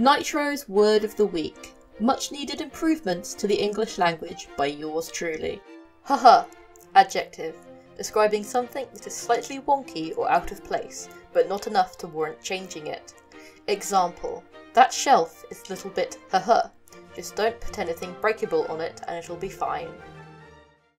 Nitro's word of the week. Much needed improvements to the English language by yours truly. Huh-Huh. Adjective. Describing something that is slightly wonky or out of place, but not enough to warrant changing it. Example. That shelf is a little bit huh-huh. Just don't put anything breakable on it and it'll be fine.